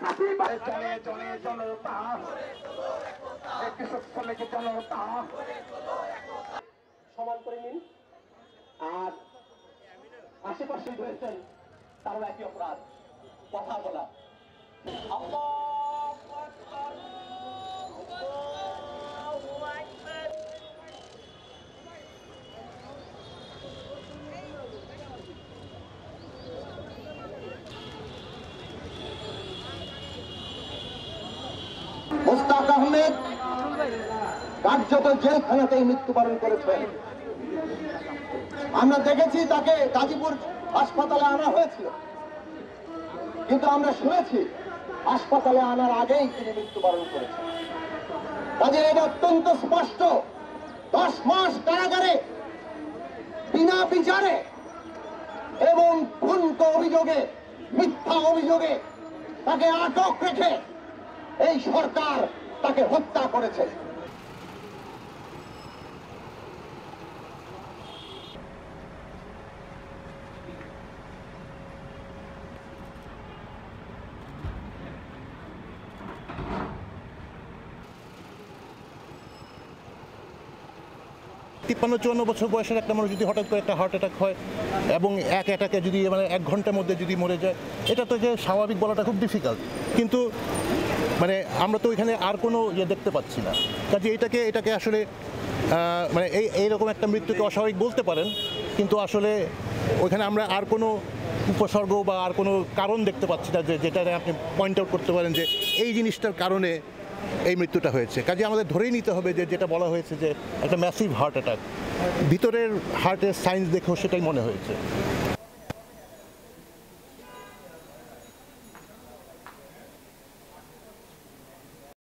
জনে জনতা কৃষক শ্রমিক জনতা সমান করে নিন। আর আশেপাশে রয়েছেন তারও একই অপরাধ। কথা বলা। আল্লাহু! কার্যত জেলখানাতেই মৃত্যুবরণ করেছেন আমরা দেখেছি তাকে গাজীপুর হাসপাতালে আনা হয়েছিল। কিন্তু আমরা শুনেছি হাসপাতালে আনার আগেই তিনি মৃত্যুবরণ করেছেন। কাজে এটা অত্যন্ত স্পষ্ট। দশ মাস কারাগারে, বিনা বিচারে এবং খুনক অভিযোগে, মিথ্যা অভিযোগে তাকে আটক রেখে এই সরকার তাকে হত্যা করেছে। তিপ্পান্ন, চুয়ান্ন বছর বয়সের একটা মানুষ যদি হঠাৎ করে একটা হার্ট অ্যাটাক হয় এবং এক অ্যাটাকে যদি মানে এক ঘণ্টার মধ্যে যদি মরে যায়, এটা তো যে স্বাভাবিক বলাটা খুব ডিফিকাল্ট কিন্তু মানে আমরা তো এখানে আর কোনো ইয়ে দেখতে পাচ্ছি না। কাজে এটাকে এটাকে আসলে মানে এই, এইরকম একটা মৃত্যুকে অস্বাভাবিক বলতে পারেন, কিন্তু আসলে ওইখানে আমরা আর কোনো উপসর্গ বা আর কোনো কারণ দেখতে পাচ্ছি না যে যেটা আপনি পয়েন্ট আউট করতে পারেন যে, এই জিনিসটার কারণে এই মৃত্যুটা হয়েছে। কাজে আমাদের ধরেই নিতে হবে যে, যেটা বলা হয়েছে যে, একটা ম্যাসিভ হার্ট অ্যাটাক ভিতরের হার্টের সাইন্স দেখেও সেটাই মনে হয়েছে।